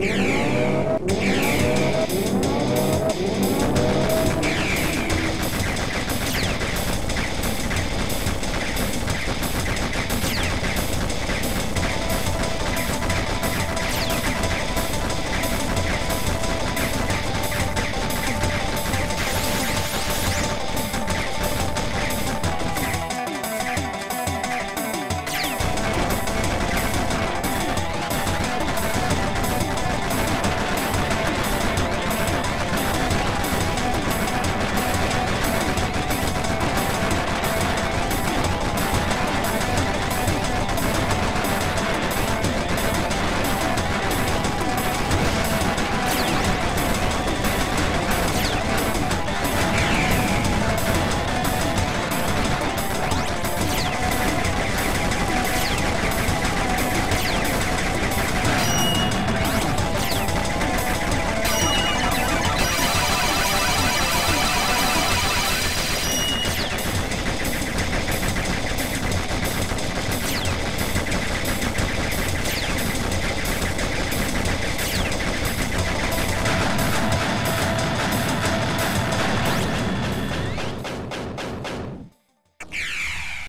Yeah.